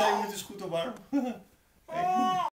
Oh, twee minuten is